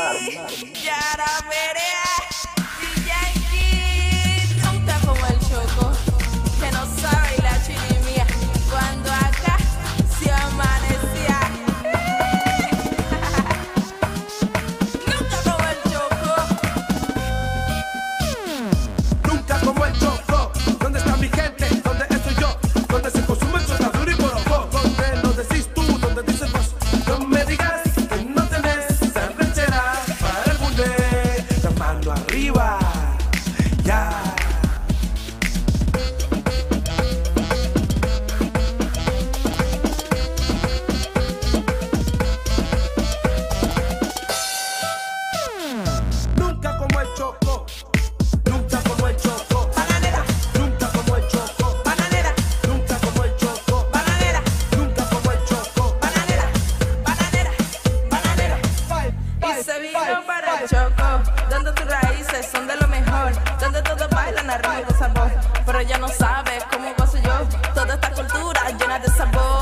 Y ahora veremos, DJI. Nunca como el choco, que no sabe la chirimía. Cuando acá se amanecía, nunca como el choco. Nunca como el choco, donde está mi gente, donde estoy yo, donde. De sabor.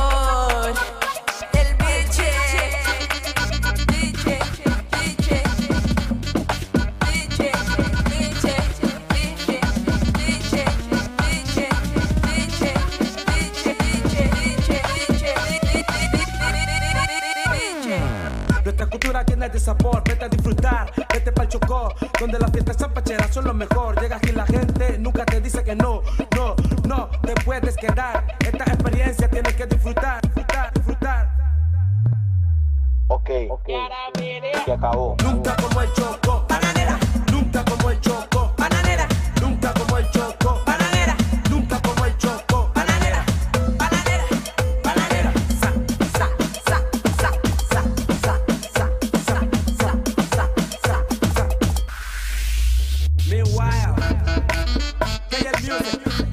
Nuestra cultura llena de sabor, vete a disfrutar, vete pa'l Chocó, donde las fiestas zapacheras son lo mejor. Llegas y la gente nunca te dice que no, no, no te puedes quedar. Esta experiencia tienes que disfrutar, disfrutar, disfrutar. Ok, ok. Se acabó. Nunca como el Choco, Bananera, Meanwhile, play that music.